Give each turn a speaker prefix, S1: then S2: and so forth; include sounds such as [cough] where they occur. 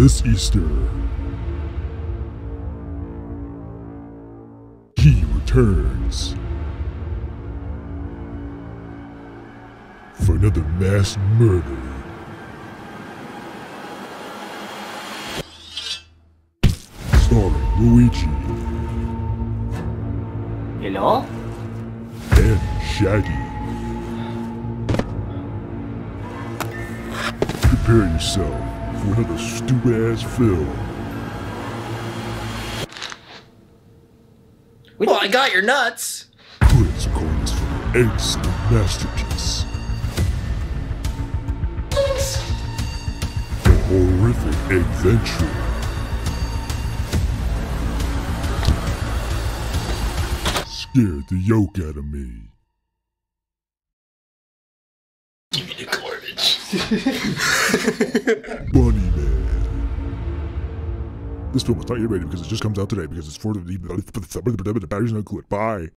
S1: this Easter. He returns for another mass murder. Starring Luigi
S2: Hello?
S1: and Shaggy. Prepare yourself for another stupid ass film.
S3: Well, I got your nuts.
S1: Critics are calling this film an instant masterpiece. A horrific adventure. Scared the yoke out of me. [laughs] Bunny Man. This film was not yet rated because it just comes out today because it's for the, the, battery's not good. Bye.